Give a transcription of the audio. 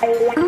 Bye.